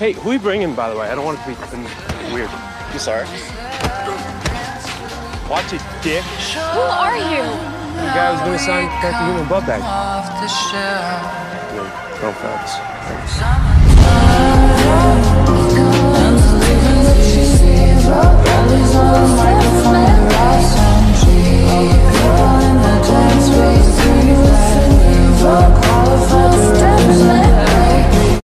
Hey, who are you bringing, by the way? I don't want it to be weird. You sorry. Watch it, dick. Who are you? The guy who's gonna sign Captain human Butt bag. Off the. No, no offense. Summer